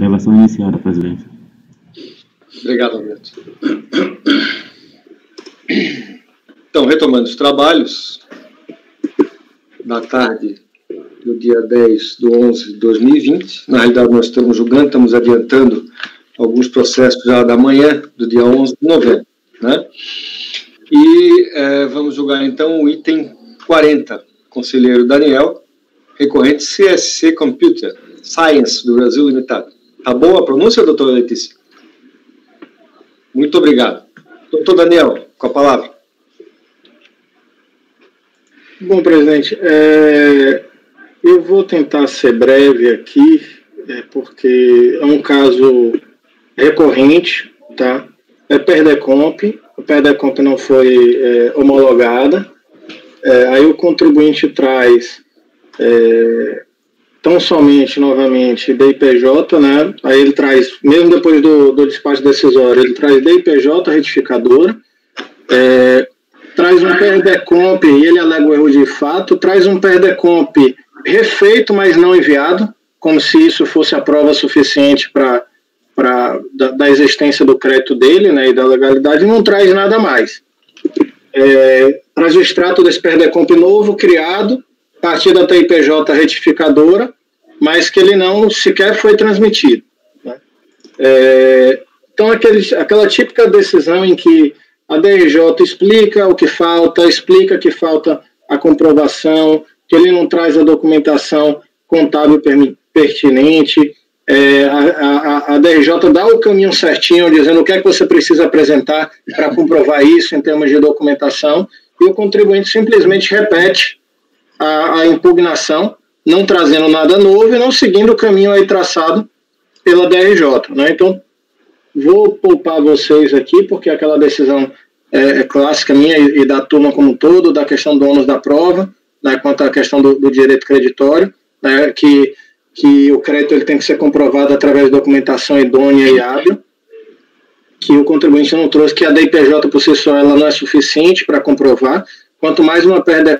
Gravação iniciada, presidente. Obrigado, Alberto. Então, retomando os trabalhos, na tarde do dia 10 de 11 de 2020, na realidade nós estamos julgando, estamos adiantando alguns processos já da manhã do dia 11 de novembro, né? E é, vamos julgar então o item 40, conselheiro Daniel, recorrente CSC Computer Science do Brasil Limitado. Tá boa a pronúncia, doutora Letícia? Muito obrigado. Doutor Daniel, com a palavra. Bom, presidente, é, eu vou tentar ser breve aqui, é, porque é um caso recorrente, tá? É Perdecomp, a Perdecomp não foi é, homologada, é, aí o contribuinte traz é, tão somente, novamente, DIPJ, né? Aí ele traz, mesmo depois do, do despacho decisório, ele traz DIPJ retificadora, é, traz um PRDComp, e ele alega o erro de fato, traz um PRDComp refeito, mas não enviado, como se isso fosse a prova suficiente para da, da, existência do crédito dele né, e da legalidade, não traz nada mais. É, traz o extrato desse PRDComp novo, criado, a partir da TIPJ retificadora, mas que ele não sequer foi transmitido. Né? É, então, aquele, aquela típica decisão em que a DRJ explica o que falta, explica que falta a comprovação, que ele não traz a documentação contábil pertinente, é, a, a, a, DRJ dá o caminho certinho, dizendo o que é que você precisa apresentar para comprovar isso em termos de documentação, e o contribuinte simplesmente repete a, a impugnação, não trazendo nada novo e não seguindo o caminho aí traçado pela DRJ. Né? Então, vou poupar vocês aqui, porque aquela decisão é, é clássica minha e, e, da turma como um todo, da questão do ônus da prova, né, quanto à questão do, do direito creditório, né, que, que o crédito ele tem que ser comprovado através de documentação idônea e hábil, que o contribuinte não trouxe, que a DIPJ por si só ela não é suficiente para comprovar, quanto mais uma perda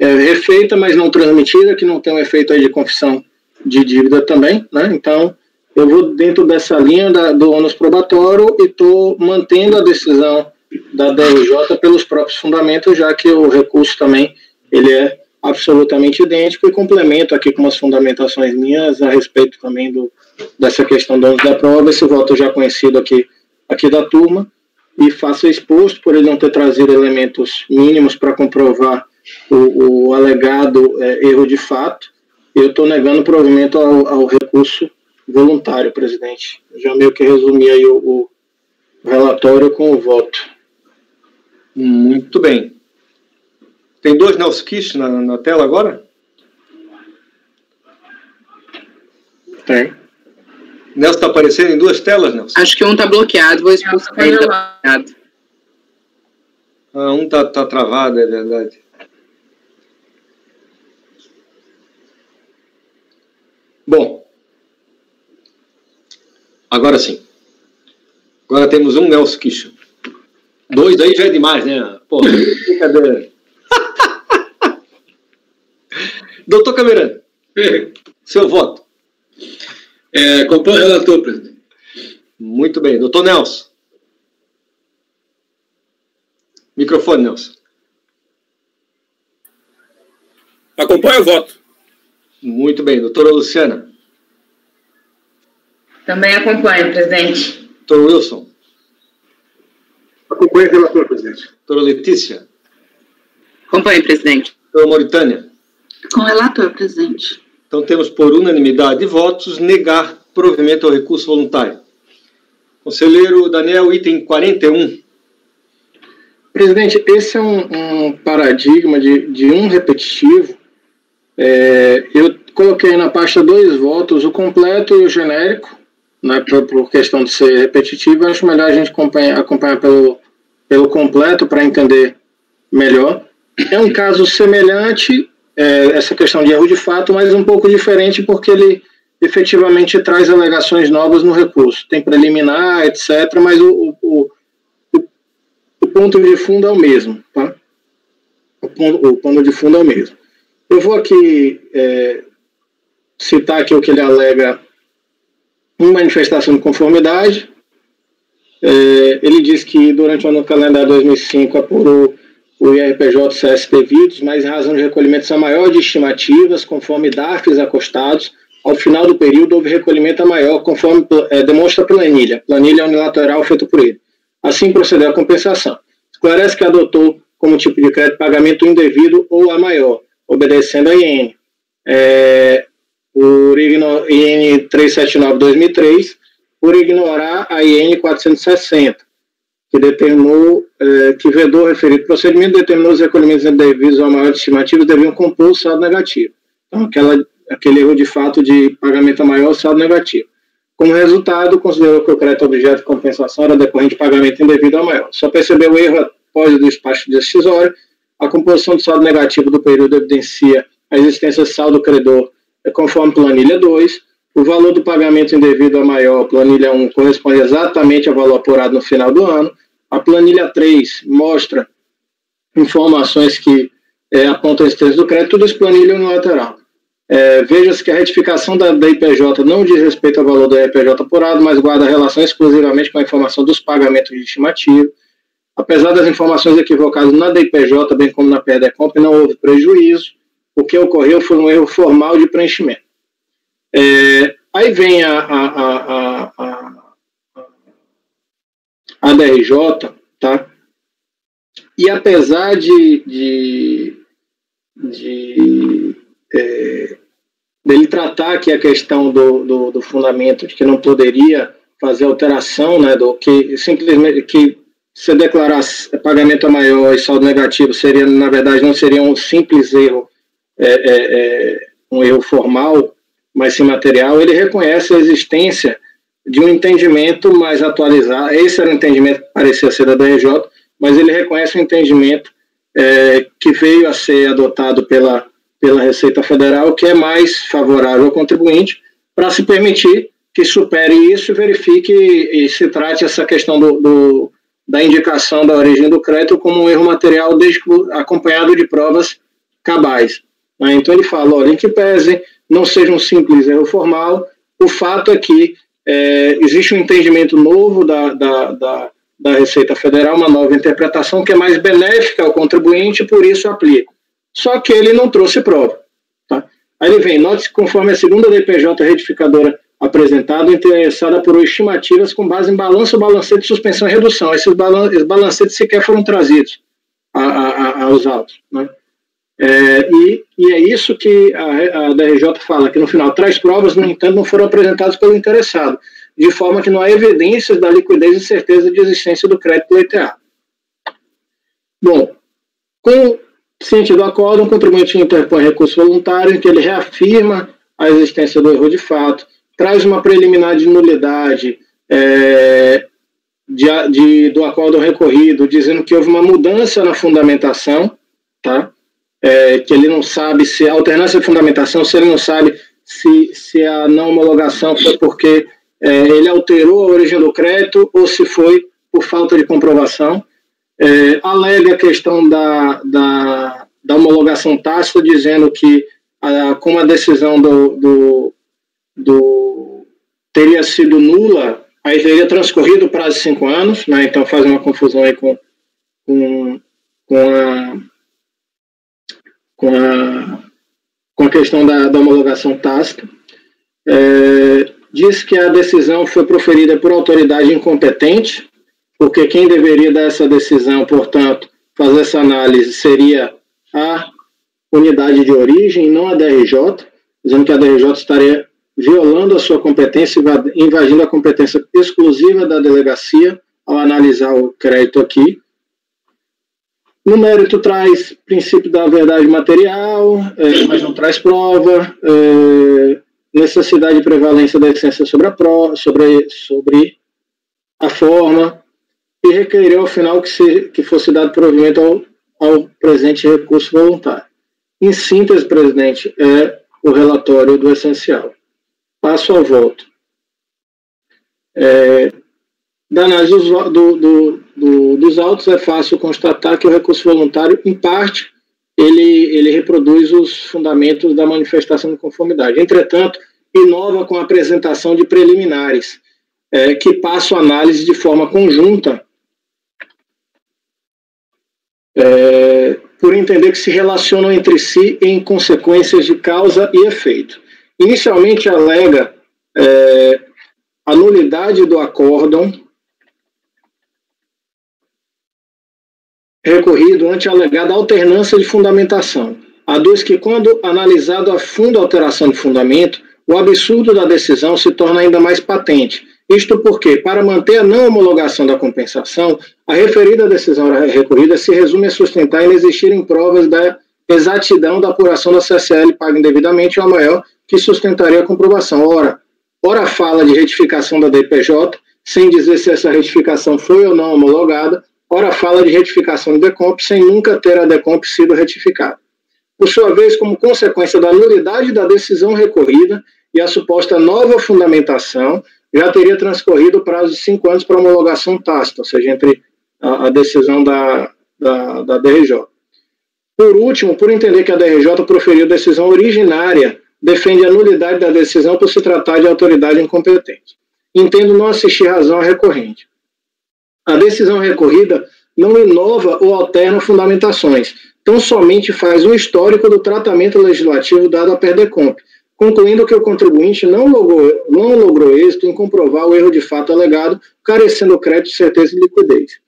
é, refeita, mas não transmitida, que não tem um efeito aí de confissão de dívida também, né? Então, eu vou dentro dessa linha da, do ônus probatório e estou mantendo a decisão da DRJ pelos próprios fundamentos, já que o recurso também ele é absolutamente idêntico e complemento aqui com umas fundamentações minhas a respeito também do, dessa questão do ônus da prova, esse voto já conhecido aqui, aqui da turma, e faço exposto por ele não ter trazido elementos mínimos para comprovar o, o alegado é, erro de fato, eu estou negando provimento ao, ao, recurso voluntário, presidente. Eu já meio que resumi aí o, o relatório com o voto. Muito bem. Tem dois Nelson Kish na, na tela agora? Tem. Nelson está aparecendo em duas telas, Nelson? Acho que um está bloqueado, vou expulsar ele. Tá bloqueado. Ah, um está tá travado, é verdade. Bom, agora sim. Agora temos um Nelson Kishan. Dois aí já é demais, né? Pô, brincadeira. Doutor Camerano, seu voto. É, acompanho o relator, presidente. Muito bem. Doutor Nelson. Microfone, Nelson. Acompanho o voto. Muito bem. Doutora Luciana. Também acompanho, presidente. Doutor Wilson. Acompanho o relator, presidente. Doutora Letícia. Acompanho, presidente. Doutora Mauritânia. Com o relator, presidente. Então temos por unanimidade de votos negar provimento ao recurso voluntário. Conselheiro Daniel, item 41. Presidente, esse é um, um paradigma de, de um repetitivo é, eu coloquei na pasta dois votos, o completo e o genérico, né, por, por questão de ser repetitivo. Acho melhor a gente acompanhar, acompanhar pelo, pelo completo para entender melhor. É um caso semelhante, é, essa questão de erro de fato, mas um pouco diferente porque ele efetivamente traz alegações novas no recurso. Tem preliminar, etc., mas o, o, o, o ponto de fundo é o mesmo. Tá? O, ponto, o ponto de fundo é o mesmo. Eu vou aqui é, citar aqui o que ele alega Em manifestação de conformidade, é, ele diz que durante o ano calendário 2005 apurou o IRPJ CS devidos, mas em razão de recolhimentos a maior de estimativas, conforme DARFs acostados, ao final do período houve recolhimento a maior, conforme é, demonstra a planilha, planilha unilateral feita por ele. Assim procedeu a compensação. Esclarece que adotou como tipo de crédito pagamento indevido ou a maior, obedecendo a IN. É, por IN 379-2003, por ignorar a IN 460, que determinou é, que o vedor referido procedimento determinou os recolhimentos indevidos ou a maior estimativa deviam compor o saldo negativo. Então, aquela, aquele erro de fato de pagamento a maior, saldo negativo. Como resultado, considerou que o crédito objeto de compensação era decorrente de pagamento indevido a maior. Só percebeu o erro após o despacho decisório. A composição do saldo negativo do período evidencia a existência de saldo credor conforme planilha 2. O valor do pagamento indevido a maior, planilha 1, corresponde exatamente ao valor apurado no final do ano. A planilha 3 mostra informações que é, apontam a existência do crédito, tudo isso planilha unilateral. É, Veja-se que a retificação da, da, IPJ não diz respeito ao valor da IPJ apurado, mas guarda relação exclusivamente com a informação dos pagamentos de estimativa. Apesar das informações equivocadas na DIPJ, bem como na PEDECOMP, não houve prejuízo. O que ocorreu foi um erro formal de preenchimento. É, aí vem a, a, a, a, a DRJ, tá? E apesar de, de, de é, dele tratar aqui a questão do, do, do, fundamento de que não poderia fazer alteração, né, do que simplesmente que se declarar pagamento a maior e saldo negativo seria, na verdade, não seria um simples erro, é, é, é, um erro formal, mas sim material, ele reconhece a existência de um entendimento mais atualizado. Esse era o entendimento que parecia ser da DRJ, mas ele reconhece o um entendimento é, que veio a ser adotado pela, pela Receita Federal, que é mais favorável ao contribuinte, para se permitir que supere isso e verifique e se trate essa questão do, do da indicação da origem do crédito como um erro material acompanhado de provas cabais. Né? Então ele fala, olha, em que pese não seja um simples erro formal, o fato é que é, existe um entendimento novo da, da, da, da, Receita Federal, uma nova interpretação que é mais benéfica ao contribuinte, por isso aplica. Só que ele não trouxe prova. Tá? Aí ele vem, note-se conforme a segunda DPJ retificadora apresentada, interessada por estimativas com base em balanço, balancete, suspensão e redução. Esses, balan esses balancetes sequer foram trazidos a, a, a, aos autos. Né? É, e, e, é isso que a, a DRJ fala, que no final traz provas, no entanto, não foram apresentadas pelo interessado, de forma que não há evidências da liquidez e certeza de existência do crédito pleiteado. Bom, com ciente do acordo, o contribuinte interpõe recurso voluntário em que ele reafirma a existência do erro de fato, traz uma preliminar de nulidade é, de, de, do acordo recorrido, dizendo que houve uma mudança na fundamentação, tá? É, que ele não sabe se a alternância de fundamentação, se ele não sabe se, se a não homologação foi porque é, ele alterou a origem do crédito ou se foi por falta de comprovação. É, alega a questão da, da, da homologação tácita, dizendo que a, como a decisão do, do, do, teria sido nula, aí teria transcorrido o prazo de cinco anos, né? então faz uma confusão aí com, com, com, a, com, a, com a questão da, da homologação tácita. É, diz que a decisão foi proferida por autoridade incompetente, porque quem deveria dar essa decisão, portanto, fazer essa análise seria a unidade de origem, não a DRJ, dizendo que a DRJ estaria violando a sua competência, invadindo a competência exclusiva da delegacia ao analisar o crédito aqui. No mérito traz princípio da verdade material, é, mas não traz prova, é, necessidade de prevalência da essência sobre a, pro, sobre, sobre a forma, e requeriu ao final que, se, que fosse dado provimento ao, ao presente recurso voluntário. Em síntese, presidente, é o relatório do essencial passo a volta. É, da análise do, do, do, dos autos, é fácil constatar que o recurso voluntário, em parte, ele, ele reproduz os fundamentos da manifestação de conformidade. Entretanto, inova com a apresentação de preliminares, é, que passam a análise de forma conjunta, é, por entender que se relacionam entre si em consequências de causa e efeito. Inicialmente alega é, a nulidade do acórdão recorrido ante a alegada alternância de fundamentação. Aduz que, quando analisado a fundo a alteração de fundamento, o absurdo da decisão se torna ainda mais patente. Isto porque, para manter a não homologação da compensação, a referida decisão recorrida se resume a sustentar inexistirem provas da exatidão da apuração da CCL paga indevidamente ou maior que sustentaria a comprovação. Ora, ora fala de retificação da DPJ, sem dizer se essa retificação foi ou não homologada, ora fala de retificação de decomp sem nunca ter a decomp sido retificada. Por sua vez, como consequência da nulidade da decisão recorrida e a suposta nova fundamentação, já teria transcorrido o prazo de cinco anos para homologação tácita, ou seja, entre a, a decisão da, da, da DRJ. Por último, por entender que a DRJ proferiu decisão originária, defende a nulidade da decisão por se tratar de autoridade incompetente. Entendo não assistir razão recorrente. A decisão recorrida não inova ou alterna fundamentações, tão somente faz um histórico do tratamento legislativo dado à Perdecomp, concluindo que o contribuinte não logrou, não logrou êxito em comprovar o erro de fato alegado, carecendo crédito, certeza e liquidez.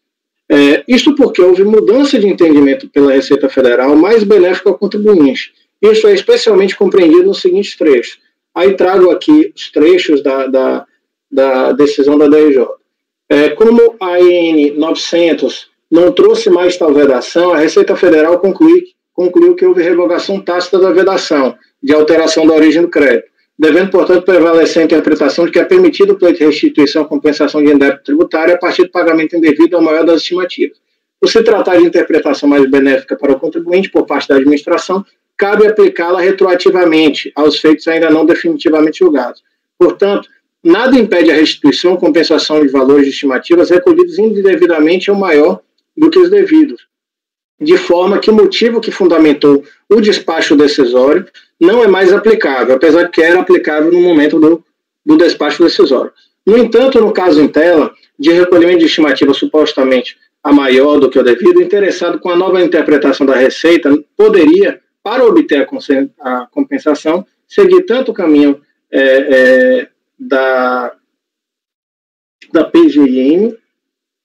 É, isto porque houve mudança de entendimento pela Receita Federal mais benéfica ao contribuinte. Isso é especialmente compreendido nos seguintes trechos. Aí trago aqui os trechos da, da, da decisão da DRJ. É, como a IN 900 não trouxe mais tal vedação, a Receita Federal conclui, concluiu que houve revogação tácita da vedação, de alteração da origem do crédito, devendo, portanto, prevalecer a interpretação de que é permitido o pleito de restituição ou compensação de débito tributário a partir do pagamento indevido ao maior das estimativas. Por se tratar de interpretação mais benéfica para o contribuinte por parte da administração, cabe aplicá-la retroativamente aos feitos ainda não definitivamente julgados. Portanto, nada impede a restituição ou compensação de valores de estimativas recolhidos indevidamente ou maior do que os devidos, de forma que o motivo que fundamentou o despacho decisório não é mais aplicável, apesar de que era aplicável no momento do, do despacho decisório. No entanto, no caso em tela, de recolhimento de estimativa supostamente a maior do que o devido, o interessado com a nova interpretação da receita poderia, para obter a, compensação, seguir tanto o caminho é, é, da, da PGIM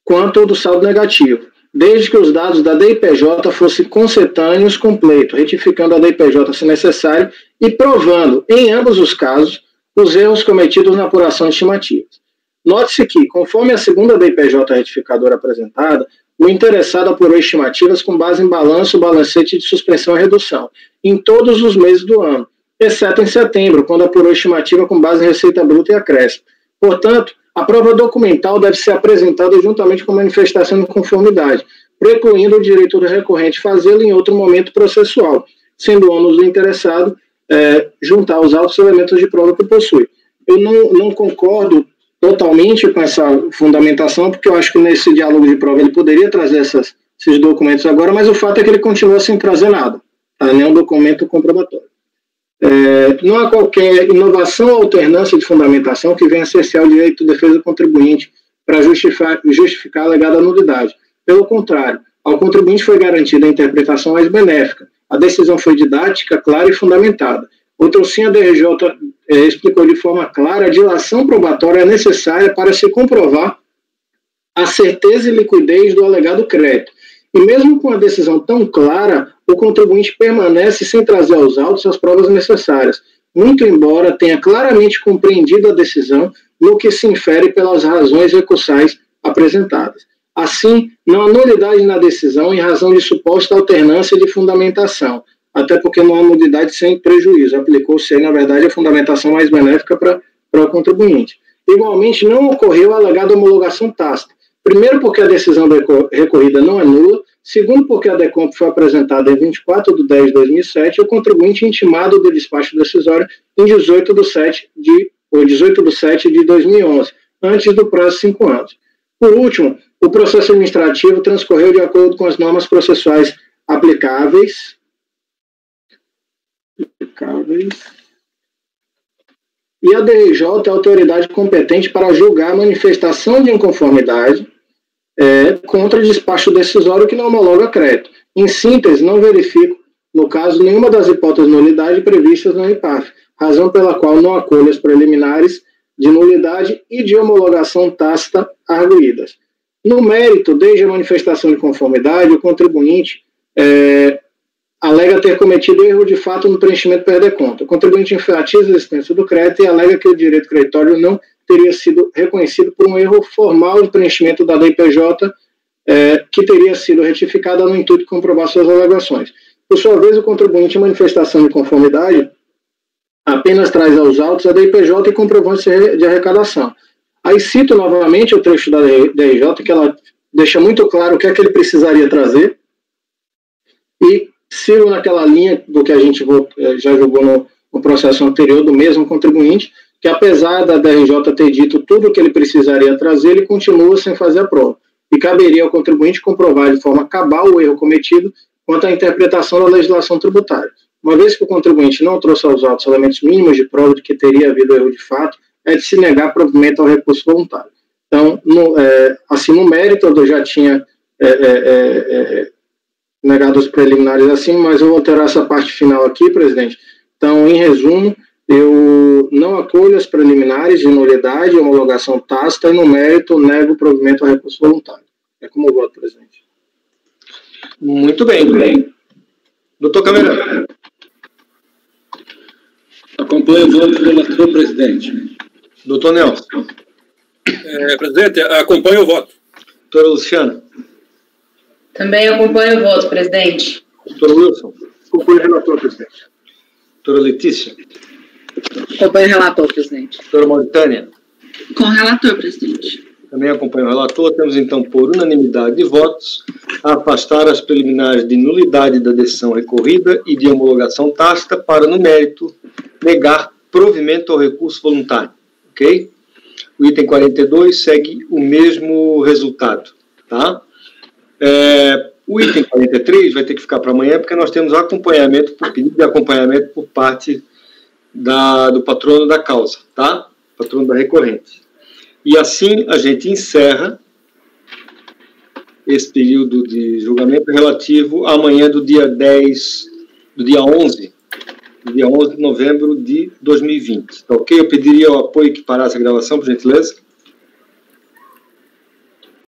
quanto do saldo negativo, desde que os dados da DIPJ fossem concetâneos completo, retificando a DIPJ se necessário e provando, em ambos os casos, os erros cometidos na apuração de estimativas. Note-se que, conforme a segunda DIPJ retificadora apresentada, o interessado apurou estimativas com base em balanço, balancete de suspensão e redução, em todos os meses do ano, exceto em setembro, quando apurou estimativa com base em receita bruta e acréscimo. Portanto, a prova documental deve ser apresentada juntamente com manifestação de conformidade, precluindo o direito do recorrente fazê-lo em outro momento processual, sendo o ônus do interessado é, juntar os altos elementos de prova que possui. Eu não, não concordo totalmente com essa fundamentação, porque eu acho que nesse diálogo de prova ele poderia trazer essas, esses documentos agora, mas o fato é que ele continua sem trazer nada, tá? nenhum documento comprobatório. É, não há qualquer inovação ou alternância de fundamentação que venha cercear o direito de defesa do contribuinte para justificar, justificar a alegada nulidade. Pelo contrário, ao contribuinte foi garantida a interpretação mais benéfica. A decisão foi didática, clara e fundamentada. Outra sim, a DRJ é, explicou de forma clara a dilação probatória necessária para se comprovar a certeza e liquidez do alegado crédito. E mesmo com a decisão tão clara, o contribuinte permanece sem trazer aos autos as provas necessárias, muito embora tenha claramente compreendido a decisão no que se infere pelas razões recursais apresentadas. Assim, não há nulidade na decisão em razão de suposta alternância de fundamentação, até porque não há nulidade sem prejuízo. Aplicou-se aí, na verdade, a fundamentação mais benéfica para o contribuinte. Igualmente, não ocorreu a alegada homologação tácita. Primeiro, porque a decisão recorrida não é nula, Segundo, porque a DECOMP foi apresentada em 24 de 10 de 2007 e o contribuinte intimado do despacho decisório em 18 de 7 de, ou 18 de 7 de 2011, antes do prazo de cinco anos. Por último, o processo administrativo transcorreu de acordo com as normas processuais aplicáveis. Aplicáveis. e a DRJ é a autoridade competente para julgar a manifestação de inconformidade é, contra despacho decisório que não homologa crédito. Em síntese, não verifico, no caso, nenhuma das hipóteses de nulidade previstas no IPAF, razão pela qual não acolho as preliminares de nulidade e de homologação tácita arguídas. No mérito, desde a manifestação de conformidade, o contribuinte é, alega ter cometido erro de fato no preenchimento perder conta. O contribuinte enfatiza a existência do crédito e alega que o direito creditório não teria sido reconhecido por um erro formal de preenchimento da DPJ, é, que teria sido retificada no intuito de comprovar suas alegações. Por sua vez, o contribuinte em manifestação de conformidade apenas traz aos autos a DPJ e comprovante de arrecadação. Aí cito novamente o trecho da DRJ, que ela deixa muito claro o que é que ele precisaria trazer, e sigo naquela linha do que a gente eh, já no, no processo anterior, do mesmo contribuinte, que apesar da DRJ ter dito tudo o que ele precisaria trazer, ele continua sem fazer a prova. E caberia ao contribuinte comprovar de forma cabal o erro cometido quanto à interpretação da legislação tributária. Uma vez que o contribuinte não trouxe aos autos elementos mínimos de prova de que teria havido erro de fato, é de se negar provimento ao recurso voluntário. Então, no, é, assim, no mérito, eu já tinha é, é, é, é negado os preliminares assim, mas eu vou alterar essa parte final aqui, presidente. Então, em resumo, eu não acolho as preliminares de nulidade e homologação tácita e, no mérito, nego o provimento ao recurso voluntário. É como eu voto, presidente. Muito bem. Muito bem. Doutor Cameirão. Acompanho o voto do relator, presidente. Doutor Nelson. É, presidente, acompanho o voto. Doutora Luciana. Também acompanho o voto, presidente. Doutor Wilson. Acompanho o relator, presidente. Doutora Letícia. Acompanho o relator, presidente. Doutora Mauritânia. Com o relator, presidente. Também acompanho o relator. Temos, então, por unanimidade de votos, a afastar as preliminares de nulidade da decisão recorrida e de homologação tácita para, no mérito, negar provimento ao recurso voluntário. Ok? O item 42 segue o mesmo resultado. Tá? É, o item 43 vai ter que ficar para amanhã, porque nós temos acompanhamento, por pedido de acompanhamento por parte da, do patrono da causa, tá? Patrono da recorrente. E assim a gente encerra esse período de julgamento relativo à manhã do dia 10, do dia 11, do dia 11 de novembro de 2020. Tá ok? Eu pediria o apoio que parasse a gravação, por gentileza.